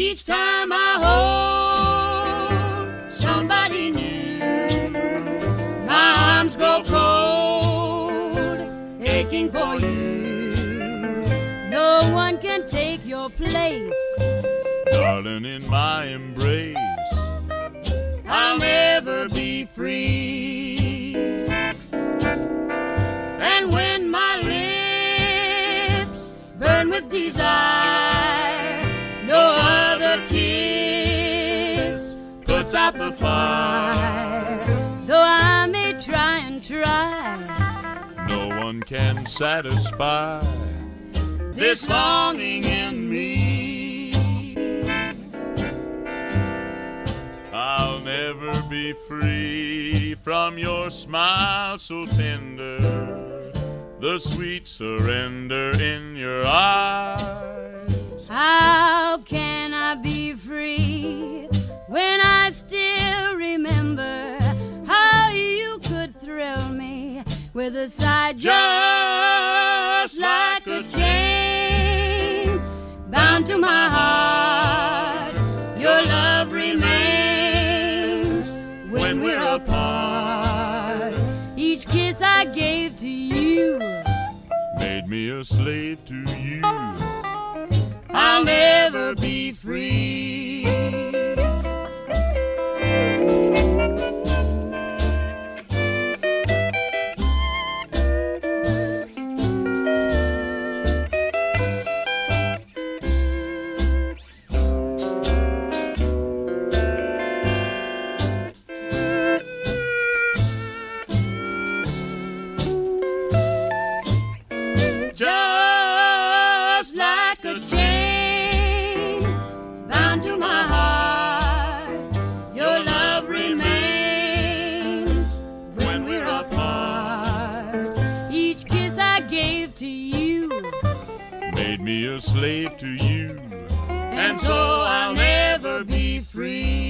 Each time I hold somebody new, my arms grow cold, aching for you. No one can take your place. Darling, in my embrace, I'll never be free. And when my lips burn with desire, puts out the fire. Though I may try and try, no one can satisfy. This longing in me. I'll never be free from your smile so tender, the sweet surrender in your eyes. how can me side, Just like a chain bound to my heart, your love remains when we're apart. Each kiss I gave to you, Made me a slave to you. I'll never be free. made me a slave to you, and so I'll never be free.